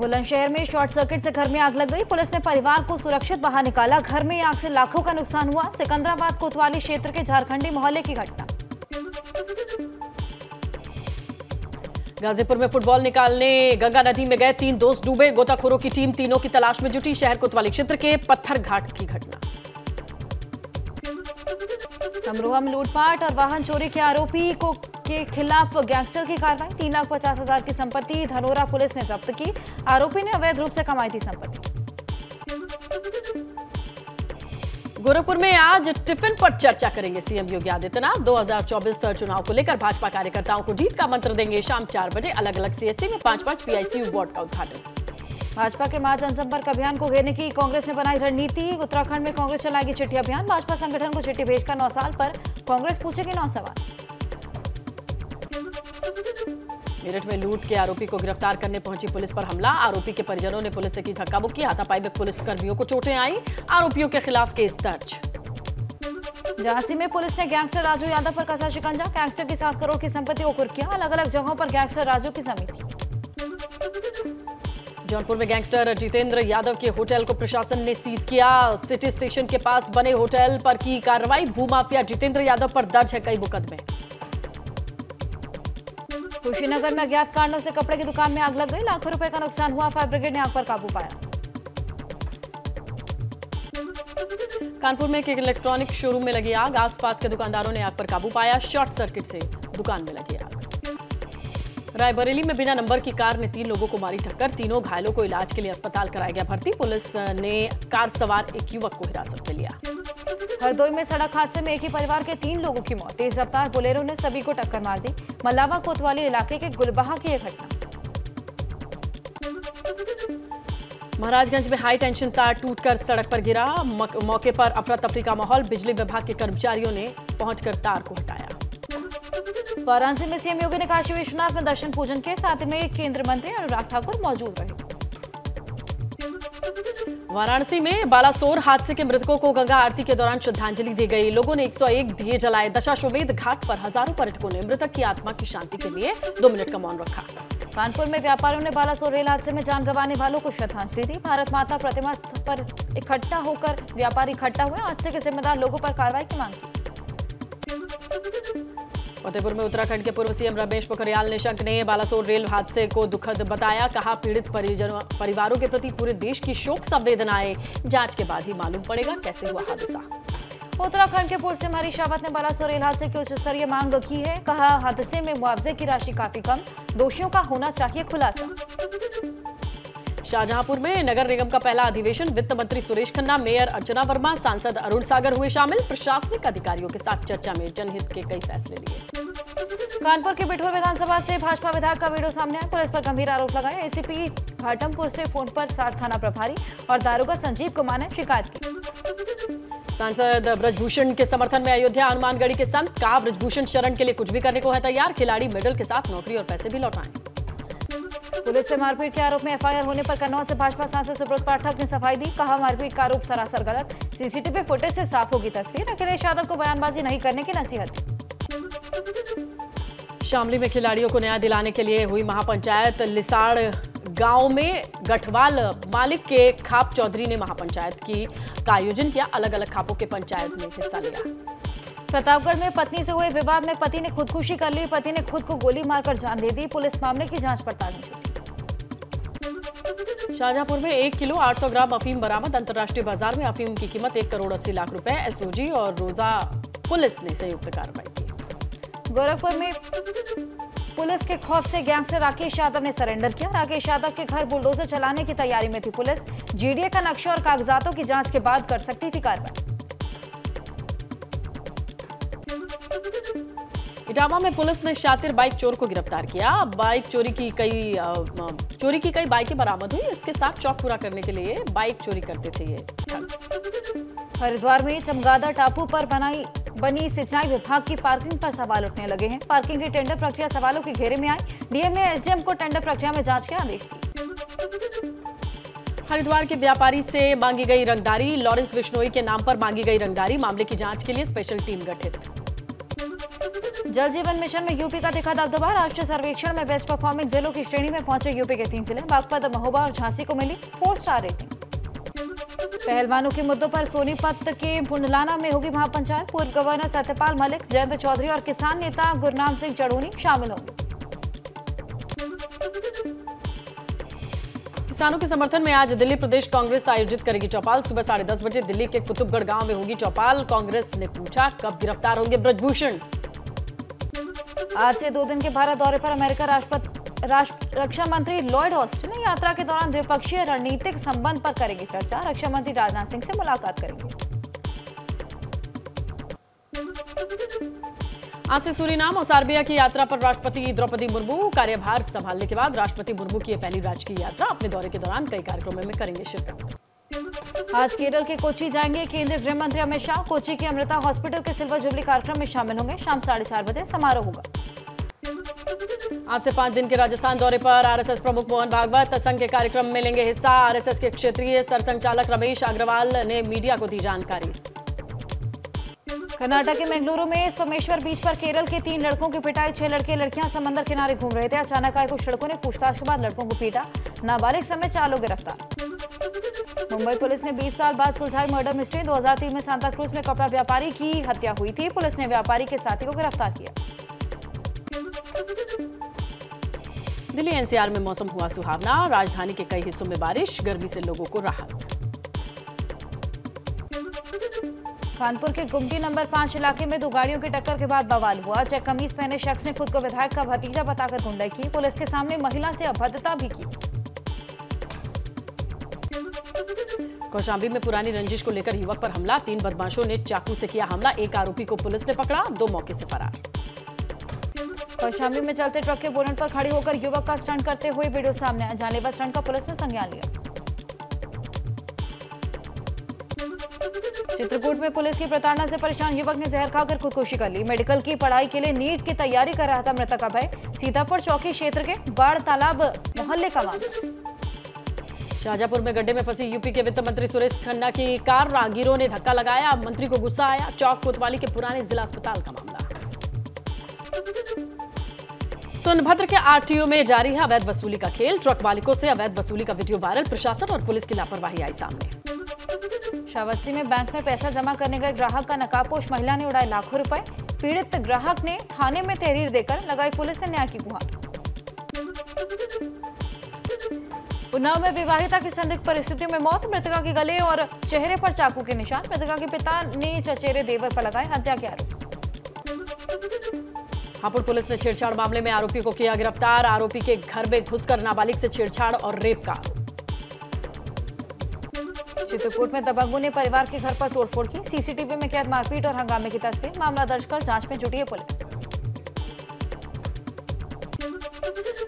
बुलंदशहर में short circuit से घर में आग लग गई। पुलिस ने परिवार को सुरक्षित बाहर निकाला। घर में आग से लाखों का नुकसान हुआ। सिकंदराबाद कोतवाली क्षेत्र के झारखंडी मोहल्ले की घटना। गाजीपुर में फुटबॉल निकालने, गंगा नदी में गए तीन दोस्त डूबे। गोताखोरों की टीम तीनों की तलाश में जुटी शहर कोतवाली क्षेत्र के पत्थर घाट की घटना। अमरोहा में लूटपाट और वाहन चोरी के आरोपी को के खिलाफ गैंगस्टर की कार्रवाई। तीन लाख पचास हज़ार की संपत्ति, धनोरा पुलिस ने जब्त की। आरोपी ने अवैध रूप से कमाई थी संपत्ति। गोरखपुर में आज टिफ़िन पर चर्चा करेंगे सीएम योगी आदित्यनाथ। 2024 चुनाव को लेकर भाजपा कार्यकर्ताओं को जीत का मंत्र देंगे। शाम चार बजे अलग अलग सीएससी में पाँच पाँच पीआईसीयू वार्ड का उद्घाटन। भाजपा के महा जनसंपर्क अभियान को घेरने की कांग्रेस ने बनाई रणनीति। उत्तराखंड में कांग्रेस चलाएगी चिट्ठी अभियान। भाजपा संगठन को चिट्ठी भेजकर नौ साल पर कांग्रेस पूछेगी नौ सवाल। मेरठ में लूट के आरोपी को गिरफ़्तार करने पहुँची पुलिस पर हमला। आरोपी के परिजनों ने पुलिस से की धक्का मुक्की हाथापाई में पुलिस कर्मियों को चोटें आई। आरोपियों के खिलाफ केस दर्ज। झांसी में पुलिस ने गैंगस्टर राजू यादव पर कसा शिकंजा। गैंगस्टर की सात करोड़ की संपत्ति को कुर्क किया अलग अलग जगहों पर गैंगस्टर राजू की समिति। जौनपुर में गैंगस्टर जितेंद्र यादव के होटल को प्रशासन ने सीज किया। सिटी स्टेशन के पास बने होटल पर की कार्रवाई। भूमाफिया जितेंद्र यादव पर दर्ज है कई मुकदमे। कुशीनगर में अज्ञात कारणों से कपड़े की दुकान में आग लग गई। लाखों रुपए का नुकसान हुआ। फायर ब्रिगेड ने आग पर काबू पाया। कानपुर में एक इलेक्ट्रॉनिक शोरूम में लगी आग। आसपास के दुकानदारों ने आग पर काबू पाया। शॉर्ट सर्किट से दुकान में लगी आग। रायबरेली में बिना नंबर की कार ने तीन लोगों को मारी टक्कर। तीनों घायलों को इलाज के लिए अस्पताल कराया गया भर्ती। पुलिस ने कार सवार एक युवक को हिरासत में लिया। हरदोई में सड़क हादसे में एक ही परिवार के तीन लोगों की मौत। तेज रफ्तार बोलेरो ने सभी को टक्कर मार दी। मलावा कोतवाली इलाके के गुलबहा की यह घटना। महाराजगंज में हाई टेंशन तार टूटकर सड़क पर गिरा। मौके पर अफरा तफरी का माहौल। बिजली विभाग के कर्मचारियों ने पहुंचकर तार को हटाया। वाराणसी में सीएम योगी ने काशी विश्वनाथ में दर्शन पूजन के साथ में केंद्रीय मंत्री अनुराग ठाकुर मौजूद रहे। वाराणसी में बालासोर हादसे के मृतकों को गंगा आरती के दौरान श्रद्धांजलि दी गई। लोगों ने 101 दिए जलाए। दशाश्वमेध घाट पर हज़ारों पर्यटकों ने मृतक की आत्मा की शांति के लिए दो मिनट का मौन रखा। कानपुर में व्यापारियों ने बालासोर रेल हादसे में जान गंवाने वालों को श्रद्धांजलि दी। भारत माता प्रतिमा पर इकट्ठा होकर व्यापारी इकट्ठा हुए। हादसे के जिम्मेदार लोगों पर कार्रवाई की मांग की। फतेहपुर में उत्तराखंड के पूर्व सीएम रमेश पोखरियाल निशंक ने बालासोर रेल हादसे को दुखद बताया। कहा, पीड़ित परिजनों, परिवारों के प्रति पूरे देश की शोक संवेदनाएँ। जाँच के बाद ही मालूम पड़ेगा कैसे हुआ हादसा। उत्तराखंड के पूर्व सीएम हरीश रावत ने बालासोर रेल हादसे की उच्च स्तरीय मांग की है। कहा, हादसे में मुआवजे की राशि काफ़ी कम, दोषियों का होना चाहिए खुलासा। शाहजहांपुर में नगर निगम का पहला अधिवेशन, वित्त मंत्री सुरेश खन्ना, मेयर अर्चना वर्मा, सांसद अरुण सागर हुए शामिल। प्रशासनिक अधिकारियों के साथ चर्चा में जनहित के कई फैसले लिए। कानपुर के बिठूर विधानसभा से भाजपा विधायक का वीडियो सामने आया। पुलिस पर गंभीर आरोप लगाया। एसीपी घाटमपुर से फ़ोन पर सार थाना प्रभारी और दारोगा संजीव कुमार ने शिकायत की। सांसद ब्रजभूषण के समर्थन में अयोध्या हनुमानगढ़ी के संत का ब्रजभूषण शरण के लिए कुछ भी करने को है तैयार। खिलाड़ी मेडल के साथ नौकरी और पैसे भी लौटाएँ। पुलिस से मारपीट के आरोप में एफआईआर होने पर कन्नौज से भाजपा सांसद सुब्रत पाठक ने सफ़ाई दी, कहा मारपीट का आरोप सरासर गलत। सीसीटीवी फुटेज से साफ़ होगी तस्वीर। अखिलेश यादव को बयानबाजी नहीं करने की नसीहत। शामली में खिलाड़ियों को न्याय दिलाने के लिए हुई महापंचायत लिसाड़ गाँव में गठवाल मालिक के खाप चौधरी ने महापंचायत की का आयोजन किया। अलग अलग खापों के पंचायत में हिस्सा लिया। प्रतापगढ़ में पत्नी से हुए विवाद में पति ने खुदकुशी कर ली। पति ने खुद को गोली मारकर जान दे दी। पुलिस मामले की जाँच पड़ताल में जुटी। शाहजहांपुर में एक किलो 800 ग्राम अफीम बरामद। अंतर्राष्ट्रीय बाज़ार में अफीम की कीमत एक करोड़ अस्सी लाख रुपए। एसओजी और रोजा पुलिस ने संयुक्त कार्रवाई की। गोरखपुर में पुलिस के खौफ से गैंगस्टर राकेश यादव ने सरेंडर किया। राकेश यादव के घर बुलडोजर चलाने की तैयारी में थी पुलिस। जीडीए का नक्शा और कागजातों की जाँच के बाद कर सकती थी कार्रवाई। इटावा में पुलिस ने शातिर बाइक चोर को गिरफ़्तार किया। बाइक चोरी की कई चोरी की कई बाइकें बरामद हुई। इसके साथ चौक पूरा करने के लिए बाइक चोरी करते थे ये। हरिद्वार में चमगादड़ टापू पर बनाई बनी सिंचाई विभाग की पार्किंग पर सवाल उठने लगे हैं। पार्किंग की टेंडर प्रक्रिया सवालों के घेरे में आई। डीएम ने एसडीएम को टेंडर प्रक्रिया में जाँच के आदेश दिए हरिद्वार के व्यापारी से मांगी गई रंगदारी। लॉरेंस बिश्नोई के नाम पर मांगी गई रंगदारी। मामले की जाँच के लिए स्पेशल टीम गठित। जल जीवन मिशन में यूपी का दिखा दबदबा। राष्ट्रीय सर्वेक्षण में बेस्ट परफॉर्मिंग जिलों की श्रेणी में पहुँचे यूपी के तीन ज़िले। बागपत, महोबा और झांसी को मिली फोर स्टार रेटिंग। पहलवानों के मुद्दों पर सोनीपत के पुंडलाना में होगी महापंचायत। पूर्व गवर्नर सत्यपाल मलिक, जयंत चौधरी और किसान नेता गुरनाम सिंह चढ़ोनी शामिल होंगे। किसानों के समर्थन में आज दिल्ली प्रदेश कांग्रेस आयोजित करेगी चौपाल। सुबह साढ़े दस बजे दिल्ली के कुतुबगढ़ गाँव में होगी चौपाल। कांग्रेस ने पूछा, कब गिरफ़्तार होंगे ब्रजभूषण? आज से दो दिन के भारत दौरे पर अमेरिका राष्ट्रपति, राष्ट्र रक्षा मंत्री लॉयड ऑस्टिन यात्रा के दौरान द्विपक्षीय रणनीतिक संबंध पर करेंगे चर्चा। रक्षा मंत्री राजनाथ सिंह से मुलाकात करेंगे। आज से सूरीनाम और सार्बिया की यात्रा पर राष्ट्रपति द्रौपदी मुर्मू कार्यभार संभालने के बाद राष्ट्रपति मुर्मू की पहली राजकीय यात्रा अपने दौरे के दौरान कई कार्यक्रमों में करेंगे शिरकत। आज केरल के कोची जाएँगे केंद्रीय गृह मंत्री अमित शाह। कोची के अमृता हॉस्पिटल के सिल्वर जुबली कार्यक्रम में शामिल होंगे। शाम साढ़े चार बजे समारोह होगा। आज से पाँच दिन के राजस्थान दौरे पर आरएसएस प्रमुख मोहन भागवत, संघ के कार्यक्रम में लेंगे हिस्सा। आरएसएस के क्षेत्रीय सरसंचालक रमेश अग्रवाल ने मीडिया को दी जानकारी। कर्नाटक के मंगलुरु में सोमेश्वर बीच पर केरल के तीन लड़कों की पिटाई, छह लड़के लड़कियाँ समंदर किनारे घूम रहे थे। अचानक आए कुछ लड़कों ने पूछताछ के बाद लड़कों को पीटा। नाबालिग समेत चार लोग गिरफ़्तार। मुंबई पुलिस ने 20 साल बाद सुलझाई मर्डर मिस्ट्री। 2003 में सांता क्रूज में कपड़ा व्यापारी की हत्या हुई थी। पुलिस ने व्यापारी के साथी को गिरफ़्तार किया। दिल्ली एनसीआर में मौसम हुआ सुहावना। राजधानी के कई हिस्सों में बारिश गर्मी से लोगों को राहत। कानपुर के गुमटी नंबर पाँच इलाके में दो गाड़ियों की टक्कर के बाद बवाल हुआ। चेक कमीज पहने शख्स ने खुद को विधायक का भतीजा बताकर गुंडाई की। पुलिस के सामने महिला से अभद्रता भी की। कौशाम्बी में पुरानी रंजिश को लेकर युवक पर हमला। तीन बदमाशों ने चाकू से किया हमला। एक आरोपी को पुलिस ने पकड़ा। दो मौके से फरार। कौशाम्बी में चलते ट्रक के बोनट पर खड़ी होकर युवक का स्टंट करते हुए वीडियो सामने आया। जानलेवा स्टंट का पुलिस ने संज्ञान लिया। चित्रकूट में पुलिस की प्रताड़ना से परेशान युवक ने जहर खाकर खुदकुशी कर ली। मेडिकल की पढ़ाई के लिए नीट की तैयारी कर रहा था मृतक अभय। सीतापुर चौकी क्षेत्र के बाढ़ तालाब मोहल्ले का मामला। शाहजहापुर में गड्ढे में फंसी यूपी के वित्त मंत्री सुरेश खन्ना की कार। राहगीरों ने धक्का लगाया, मंत्री को गुस्सा आया। चौक कोतवाली के पुराने जिला अस्पताल का मामला। सोनभद्र के आरटीओ में जारी है अवैध वसूली का खेल। ट्रक मालिकों से अवैध वसूली का वीडियो वायरल, प्रशासन और पुलिस की लापरवाही आई सामने। श्रावस्ती में बैंक में पैसा जमा करने गए ग्राहक का नकाबपोश। महिला ने उड़ाए लाखों रुपए। पीड़ित ग्राहक ने थाने में तहरीर देकर लगाई पुलिस से न्याय की गुहार। उन्नाव में विवाहिता की संदिग्ध परिस्थितियों में मौत, मृतका के गले और चेहरे पर चाकू के निशान। मृतका के पिता ने चचेरे देवर पर लगाए हत्या के आरोप। हापुड़ पुलिस ने छेड़छाड़ मामले में आरोपी को किया गिरफ़्तार। आरोपी के घर में घुसकर नाबालिग से छेड़छाड़ और रेप का। चित्रकूट में दबंगों ने परिवार के घर पर तोड़फोड़ की। सीसीटीवी में कैद मारपीट और हंगामे की तस्वीर। मामला दर्ज कर जाँच में जुटी है पुलिस।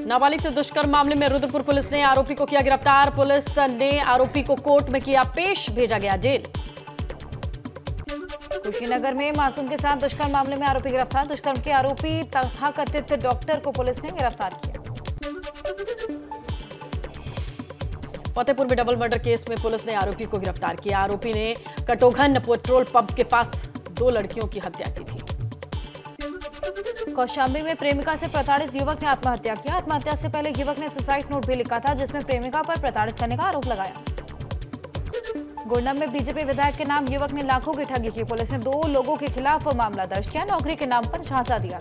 नाबालिग से दुष्कर्म मामले में रुद्रपुर पुलिस ने आरोपी को किया गिरफ़्तार। पुलिस ने आरोपी को कोर्ट में किया पेश, भेजा गया जेल। कुशीनगर में मासूम के साथ दुष्कर्म मामले में आरोपी गिरफ़्तार। दुष्कर्म के आरोपी तथाकथित डॉक्टर को पुलिस ने गिरफ़्तार किया। फतेहपुर में डबल मर्डर केस में पुलिस ने आरोपी को गिरफ़्तार किया। आरोपी ने कटोघन पेट्रोल पंप के पास दो लड़कियों की हत्या की थी। कौशाम्बी में प्रेमिका से प्रताड़ित युवक ने आत्महत्या किया। आत्महत्या से पहले युवक ने सुसाइड नोट भी लिखा था, जिसमें प्रेमिका पर प्रताड़ित करने का आरोप लगाया। गोंडा में बीजेपी विधायक के नाम युवक ने लाखों की ठगी की। पुलिस ने दो लोगों के खिलाफ मामला दर्ज किया। नौकरी के नाम पर झांसा दिया।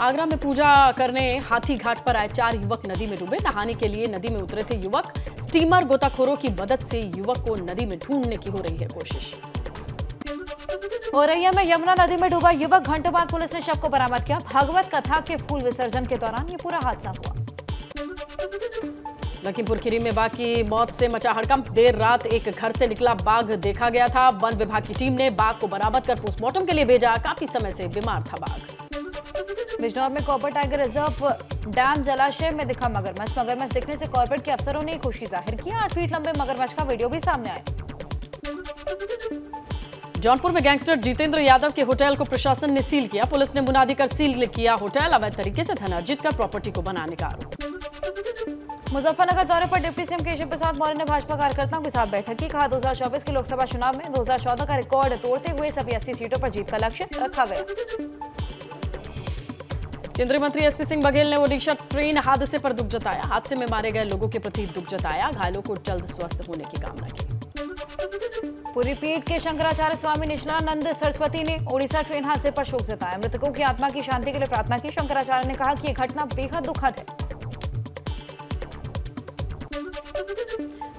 आगरा में पूजा करने हाथी घाट पर आए चार युवक नदी में डूबे। नहाने के लिए नदी में उतरे थे युवक। स्टीमर गोताखोरों की मदद से युवक को नदी में ढूँढने की हो रही है कोशिश। औरैया में यमुना नदी में डूबा युवक। घंटों बाद पुलिस ने शव को बरामद किया। भागवत कथा के फूल विसर्जन के दौरान ये पूरा हादसा हुआ। लखीमपुर खीरी में बाघ की मौत से मचा हड़कंप। देर रात एक घर से निकला बाघ देखा गया था। वन विभाग की टीम ने बाघ को बरामद कर पोस्टमार्टम के लिए भेजा। काफ़ी समय से बीमार था बाघ। बिजनौर में कॉपर टाइगर रिज़र्व डैम जलाशय में दिखा मगरमच्छ। मगरमच्छ दिखने से कॉर्पोरेट के अफसरों ने खुशी ज़ाहिर की। आठ फीट लंबे मगरमच्छ का वीडियो भी सामने आया जौनपुर में गैंगस्टर जितेंद्र यादव के होटल को प्रशासन ने सील किया। पुलिस ने मुनादी कर सील किया होटल। अवैध तरीके से धन अर्जित कर प्रॉपर्टी को बनाने का आरोप। मुजफ्फरनगर दौरे पर डिप्टी सीएम केशव प्रसाद मौर्य ने भाजपा कार्यकर्ताओं के साथ बैठक की। कहा 2024 के लोकसभा चुनाव में 2014 का रिकॉर्ड तोड़ते हुए सभी 80 सीटों पर जीत का लक्ष्य रखा गया। केंद्रीय मंत्री एसपी सिंह बघेल ने ओडिशा ट्रेन हादसे पर दुख जताया। हादसे में मारे गए लोगों के प्रति दुख जताया। घायलों को जल्द स्वस्थ होने की कामना की। पूरी पीठ के शंकराचार्य स्वामी निशलानंद सरस्वती ने ओडिशा ट्रेन हादसे पर शोक जताया। मृतकों की आत्मा की शांति के लिए प्रार्थना की। शंकराचार्य ने कहा कि यह घटना बेहद दुखद है।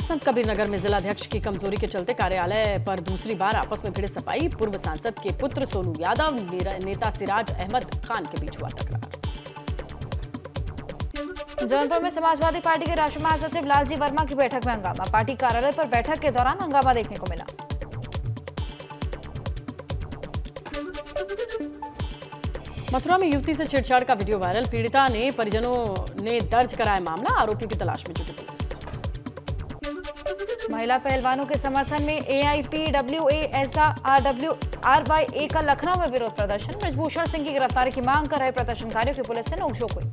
संत कबीर नगर में जिलाध्यक्ष की कमज़ोरी के चलते कार्यालय पर दूसरी बार आपस में भिड़े सफ़ाई पूर्व सांसद के पुत्र सोनू यादव नेता सिराज अहमद खान के बीच हुआ तकरार। जौनपुर में समाजवादी पार्टी के राष्ट्रीय महासचिव लालजी वर्मा की बैठक में हंगामा। पार्टी कार्यालय पर बैठक के दौरान हंगामा देखने को मिला। मथुरा में युवती से छेड़छाड़ का वीडियो वायरल। पीड़िता ने परिजनों ने दर्ज कराया मामला। आरोपी की तलाश में जुटी महिला पहलवानों के समर्थन में A I P W A S R W R Y A का लखनऊ में विरोध प्रदर्शन। ब्रजभूषण सिंह की गिरफ्तारी की मांग कर रहे प्रदर्शनकारियों की पुलिस से नोकझोंक हुई।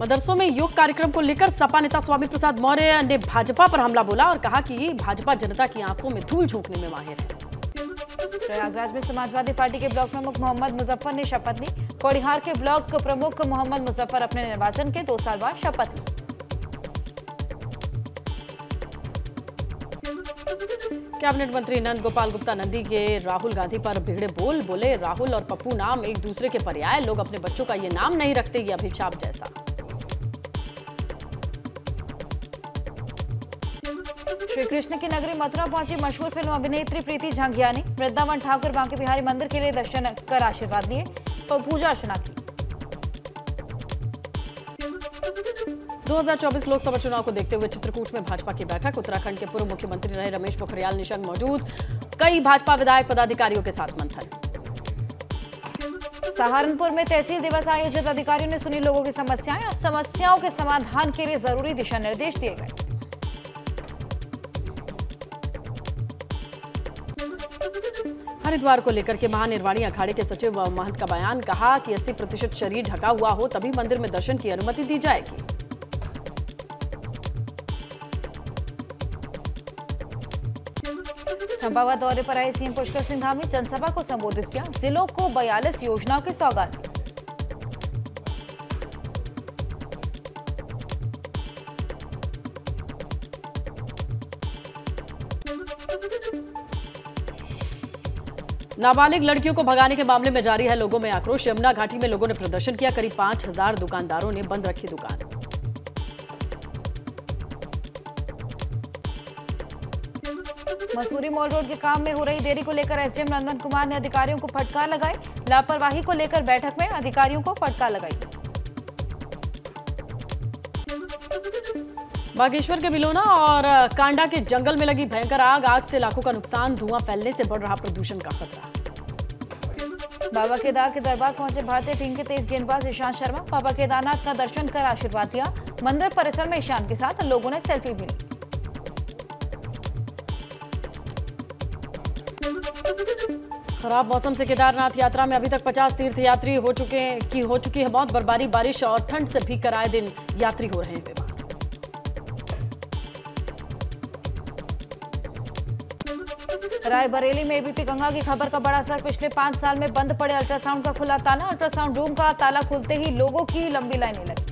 मदरसों में योग कार्यक्रम को लेकर सपा नेता स्वामी प्रसाद मौर्य ने भाजपा पर हमला बोला और कहा कि भाजपा जनता की आँखों में धूल झोंकने में माहिर है। प्रयागराज में समाजवादी पार्टी के ब्लॉक प्रमुख मोहम्मद मुजफ्फर ने शपथ ली। कोडिहार के ब्लॉक प्रमुख मोहम्मद मुजफ्फर अपने निर्वाचन के दो साल बाद शपथ ली। कैबिनेट मंत्री नंद गोपाल गुप्ता नंदी के राहुल गांधी पर भिड़े बोल बोले। राहुल और पप्पू नाम एक दूसरे के पर्याय लोग अपने बच्चों का ये नाम नहीं रखते, ये अभिशाप जैसा। श्री कृष्ण की नगरी मथुरा पहुँची मशहूर फ़िल्म अभिनेत्री प्रीति झांगियानी। वृंदावन, ठाकुर, बांके बिहारी मंदिर के लिए दर्शन कर आशीर्वाद दिए तो पूजा अर्चना की। 2024 लोकसभा चुनाव को देखते हुए चित्रकूट में भाजपा की बैठक। उत्तराखंड के पूर्व मुख्यमंत्री रहे रमेश पोखरियाल निशंक मौजूद। कई भाजपा विधायक पदाधिकारियों के साथ मंथन। सहारनपुर में तहसील दिवस आयोजित। अधिकारियों ने सुनी लोगों की समस्याएँ और समस्याओं के समाधान के लिए ज़रूरी दिशा निर्देश दिए गए। हरिद्वार को लेकर के महानिर्वाणी अखाड़े के सचिव महंत का बयान, कहा कि 80 प्रतिशत शरीर ढका हुआ हो, तभी मंदिर में दर्शन की अनुमति दी जाएगी। चंपावत दौरे पर आए सीएम पुष्कर सिंह धामी जनसभा को संबोधित किया। जिलों को बयालीस योजनाओं की सौगात। नाबालिग लड़कियों को भगाने के मामले में जारी है लोगों में आक्रोश। यमुना घाटी में लोगों ने प्रदर्शन किया। करीब पाँच हज़ार दुकानदारों ने बंद रखी दुकान। मसूरी मॉल रोड के काम में हो रही देरी को लेकर एसडीएम नंदन कुमार ने अधिकारियों को फटकार लगाई। लापरवाही को लेकर बैठक में अधिकारियों को फटकार लगाई। बागेश्वर के बिलोना और कांडा के जंगल में लगी भयंकर आग आग से लाखों का नुकसान, धुआँ फैलने से बढ़ रहा प्रदूषण का खतरा। बाबा केदार के दरबार पहुँचे भारतीय टीम के तेज गेंदबाज ईशांत शर्मा। बाबा केदारनाथ का दर्शन कर आशीर्वाद दिया। मंदिर परिसर में ईशांत के साथ लोगों ने सेल्फी भी ली। खराब मौसम से केदारनाथ यात्रा में अभी तक 50 तीर्थ यात्री हो चुके की हो चुकी है मौत। बर्फबारी, बारिश और ठंड से भी कराए दिन यात्री हो रहे हैं बीमार रायबरेली में एबीपी गंगा की खबर का बड़ा असर। पिछले पाँच साल में बंद पड़े अल्ट्रासाउंड का खुला ताला। अल्ट्रासाउंड रूम का ताला खुलते ही लोगों की लंबी लाइनें लगी।